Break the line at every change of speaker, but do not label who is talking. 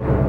you